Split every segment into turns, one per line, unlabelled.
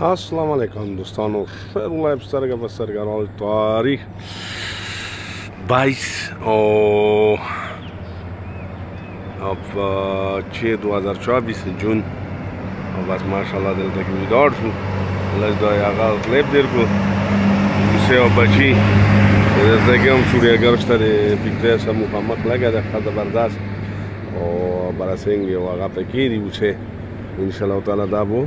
السلام علیکم دوستانو خیر لایب سترګه په سترګه راول تاریخ 22 او اپ چې 2024 جون او بس ماشاءالله دلته کې ویډار شو لږ دا هغه کلیپ دیر کو سه او بچی دلته کې هم شوړیا ګرشته د فکر سره مخامخ لګا د خدای برداشت او برسنګ او هغه پکې دی وسه ان شاء الله تعالی دا بو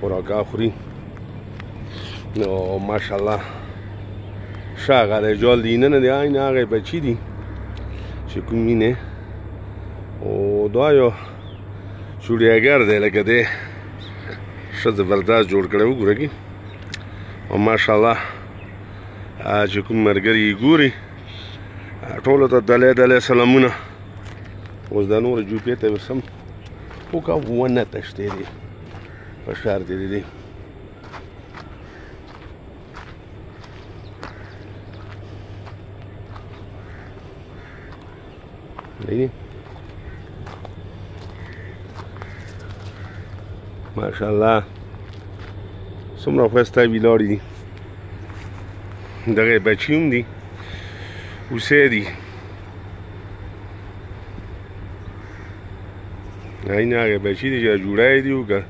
خوراکه خوري نو ماشاءالله ښه هغه دی جال دی نه نه دی عین هغه بچي دي چې کوم وینې او دا یو چوړیاګر دی لکه دی ښه زبردست جوړ کړی وګوره کې او ماشاءالله چې کوم مرګري یې ګوري ټولو ته دلې دلې سلامونه اوس دا نور جوپې ته سم وکړه ونه تښتېدې فشار دې دي لګي ماشاءالله څومره ښایسته ویلاړې دي دغه بچي هم دي اوسې دي عین هغه بچی دي چې جوړای دی وګه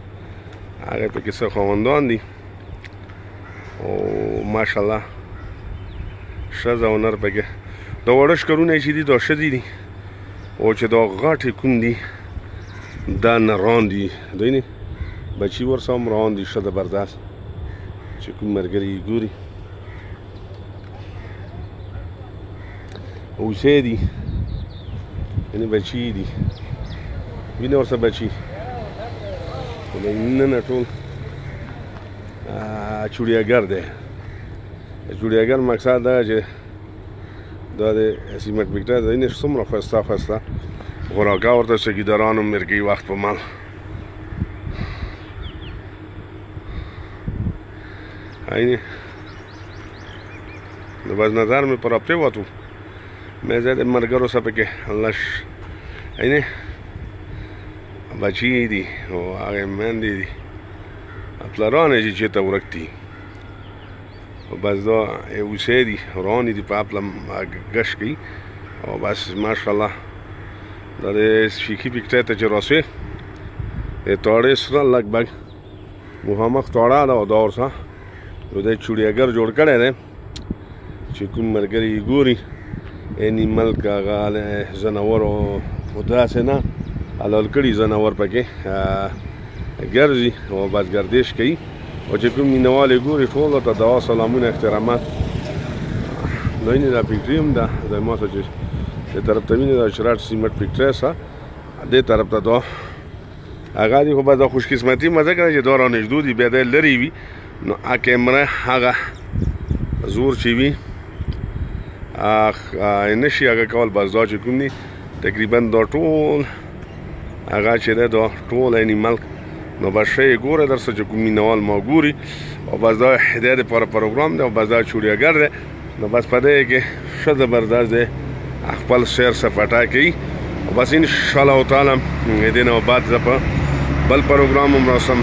هغه په کې څه خوندان دي او ماشاءالله شزا ونر پکې د وړش کارونه چې دي دا شزي دي او چې دا غاټې کوم دي دا نران دي دیني بچی ورسره هم روان دي ښه زبردست چې کوم ملګري یې ګوري اوسه دي یعنی بچی دي وینه ورسره بچی نه نه ټول چوړیاګر دی چوړیاګر مقصد دا چې دا د سیمټ ویکټر د نش څومره خسته خسته خوراکا ورته سګیدارانو مرګي وخت په مال عیني نو بس نظر مې پر پریوتو مې زه د مرګرو سره پکې لش عیني بچی دي او هغه مندې دي پلاران یې چې ته ورک دي او بس دا اوسې دي وران دي په خپل غش کوي او بس ماشاءالله دا د شیخي پکټه ته چې راسي د تاړې سره لګ بګ مخامخ توړه ده او دور سره یو د چوړیګر جوړ کړی دی چې کوم ملګری یې ګوري انیمل که هغه ځناور او داسې نه حلال کړي ځناور پکې ګرځي او بس ګردش کوي او چې کوم مینوال یې ګوري ټولو ته دعا سلامونه احترامات نو یې دا فکري هم ده د ما څه چې د طرف ته وینې د شراټ سیمټ فکټرې سره دې طرف ته دا هغه دی خو به د خوش قسمتي مزه کړه چې دوه رانږدو دي بیا دی لرې وي نو ا کیمره هغه زور چې وي نه شي هغه کول بس دا چې کوم دي تقریبا دا ټول هغه چې ده دا ټول یعنی ملک نو بس شی ګوره در سره چې کوم مینوال ما ګوري او بس دا هدایت لپاره پروګرام دی او بس دا چوریاګر دی نو بس په دې کې ښه زبردست دی خپل سیر سپټا کوي بس ان شاء الله تعالی دې نه بعد زه په بل پروګرام هم راسم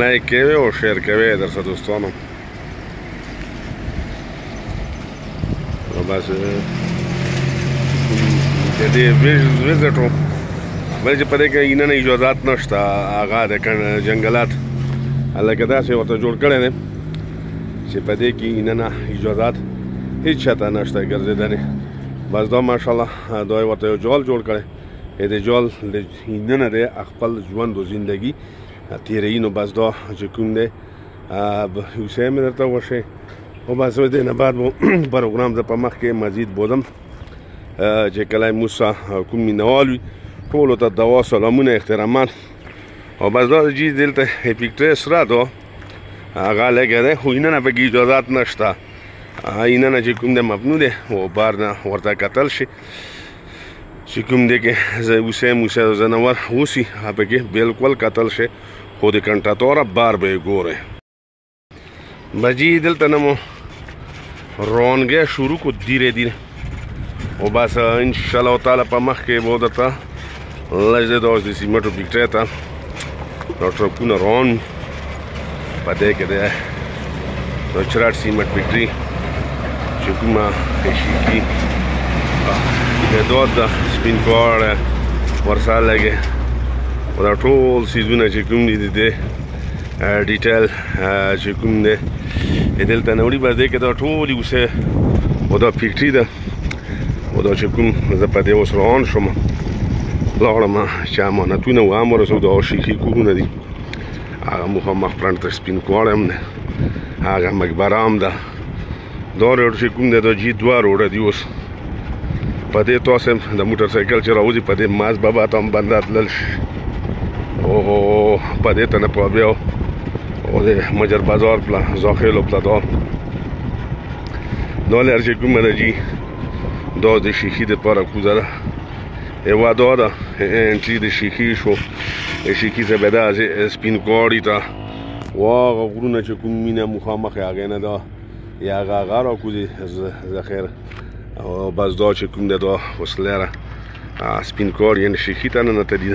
لایک کوي او شیر کوي درسه دوستانو نو بس د دې ویزټ او بل چې پرې کې اینه نه اجازهات نشته هغه د جنگلات هلکه داسې ورته جوړ کړی دی چې په دې کې اینه نه اجازهات هیڅ چاته نشته ګرځېدنې بس دا ماشاءالله دا یې ورته یو جال جوړ کړی د جال د اینه نه دی خپل ژوند او زندګي تیروي نو بس دا چې کوم دی حسین مې درته وښې او بس اوس دې نه بعد مو پروګرام زه په مخ کې مزید بوزم چې کله موسی کوم مینوال وي ټولو ته دوا سلامونه احترامات او بس دا جی دلته پکټریس را دو هغه لګه ده خو نه نه پکې اجازات نشته اینه نه چې کوم د مبنو ده او بار نه ورته قتل شي چې کوم دی کې زه اوسه موسه زنور اوسي هغه کې بالکل قتل شي خو د کنټاتوره بار به ګوره بجی دلته نمو رونګه شروع کو دیره دیره او بس ان شاء الله تعالی په مخ کې بودتا الله دې دا اوس د سیمټو فکټرۍ ته دا ټرکونه روان په دې کې دی د چراټ سیمټ فکټري چې کومه کشي کی د دوه د سپین کواړه ورسا لګي او دا ټول سیزونه چې کوم دي د ډیټیل چې کوم دی دلته نوړي باندې کې دا ټول یو څه او دا فکټري ده خو دا چې کوم زه په دې اوس روان شوم لاړم چې امانتونه و هم ورسو دا شیخي کورونه دي هغه مخامخ پرنټ ته سپین کواړی هم دی هغه مقبره هم ده دا روډ چې کوم دی دا جي دوه روډه دي اوس په دې تاسو هم د موټر سایکل چې راوځي په دې ماز بابا ته هم بنده تلل شي او په دې ته نه په بیا او د مجر بازار پلا زاخیلو پلا دا دا لار چې کومه ده جي دا د شیخي دپاره کوزه ده یوه دا ده انټري د شیخي شو د شیخي څخه بیا داسې سپین کاړي ته واغه غرونه چې کوم مینه مخامخ یې هغې نه دا یې هغه هغه راکوزي زه خیر او بس دا چې کوم ده دا اوس لاره سپین کور یعنی شیخی ته نه ته دي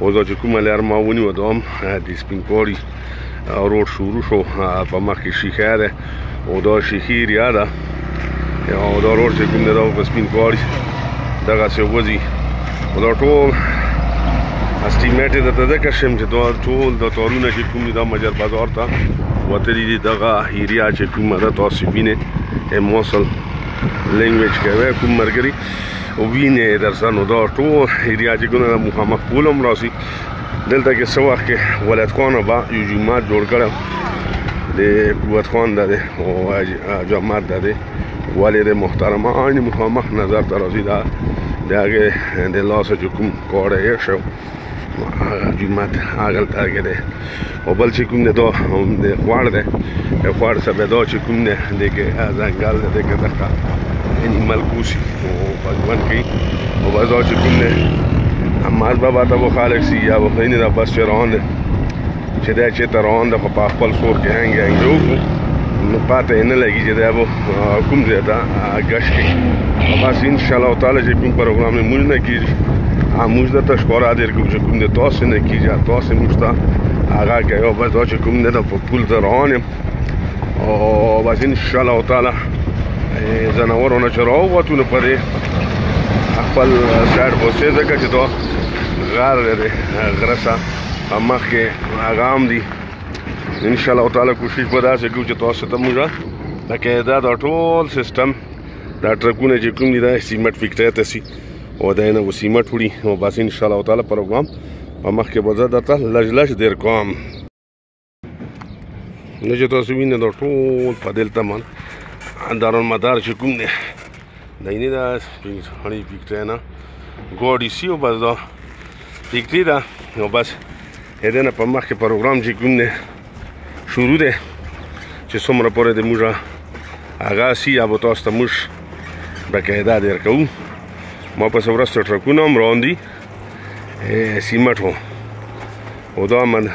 او دا چې کومه لار ما ونیو دا هم د سپین کوري روډ شروع شو په مخ کې شیخه ده او دا شیخی ریا ده او دا روډ چې کوم دا په سپین کوري دغه څه وځي او دا ټول استیمیټ د تذکر شم چې دا ټول د تورونه چې کوم دا مجر بازار ته وتلی دي دغه ایریا چې کومه ده تاسو وینئ موصل لینګویج کوي کوم مرګري او وینې درسره نو دا ټول ایریا چې کومه مخامخ پول هم راسي دلته کې څو وخت کې ولایت خان با یو جماعت جوړ کړ د قوت خان ده او جماعت ده والد محترمه آن مخامخ نظر ترازی ده د هغه د لاس چې کوم کوړه یې شو جومات هغه تاګه ده او بل چې کوم ده دا هم د خوړ ده خوړ سره دا چې کوم ده د کې ځنګل ده کې دغه یعنی ملکوسی او پنځون کې او بس دا چې کوم ده اما بابا ته وخالک سی یا وخینه بس چرونه چې دا چې ته روان ده خو په خپل سور کې هنګ هنګ یو کو نو پاته یې نه لګي چې دا به کوم ځای ته ګش کړي بس ان شاء الله تعالی چې کوم پروګرام یې موږ نه کیږي موږ د تشکرا دیر کوم چې کوم د تاسو نه کیږي تاسو موږ ته هغه کوي او بس دا چې کوم نه په پول زه روان یم او بس ان شاء الله تعالی ځناورو نه چې راووتو نو په دې خپل سایډ بوسې ځکه چې دا غار دی غره سره مخ کې هغه هم دي ان شاء الله تعالی کوشش به داسې کوو چې تاسو ته موږ د قاعده د ټول سیستم دا ټرکونه چې کوم دي دا سیمټ فیکټری ته سي او دا نه وسیمټ وړي او بس ان شاء الله تعالی پروګرام په مخ کې به زه درته لږ لږ ډېر کوم نو چې تاسو وینئ دا ټول په دلته من دارالمدار چې کوم دی دا یې دا هړی فکټری نه ګاډي سی او بس دا فکټری ده نو بس هدې نه په مخکې پروګرام چې کوم دی شروع دی چې څومره پورې د موږ هغه سی یا به تاسو ته موږ بقاعده در کوو ما پس ورځ ته ټرکونه هم روان دي سیمټ هم او دا من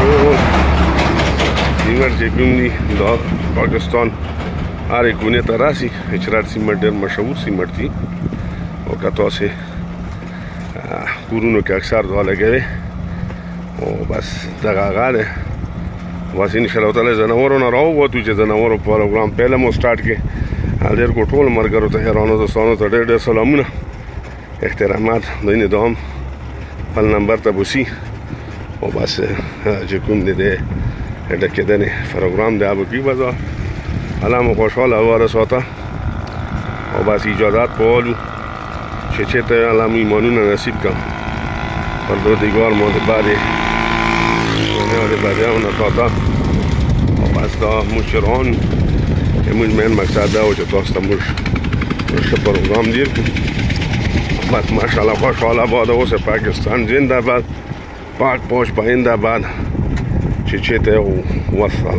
ټول سیمر چې کوم دي د پاکستان هرې کونې ته راسي اچرار سیمر ډېر مشهور سیمر دي او که تاسو کورونو کې اکثر دا لګوي او بس دغه هغه دی بس ان شاء الله تعالی زناورو نه راووتو چې زناورو پروګرام پهله مو سٹارټ کې ډېر ګټول مرګرو ته هرانو دوستانو ته ډېر ډېر سلامونه اختر احمد د این دوام خپل نمبر ته بوسی او بس چې کوم دې دې ډکېدنې پروګرام دی هغه کې بس الله مو خوشحاله ورسوته او بس اجازات پوالو چې چې ته الله مو ایمانونه نصیب کړه پردردگار ما ده بعد دنیا ده بعد اون خاطر پس دا مشران اموش من مقصد ده و چه تاست اموش روش پروگرام دیر کن بس ماشاءالله خوشحال آباد اوسه پاکستان زنده باد پاک پوش پاینده باد چه چه ته و وصل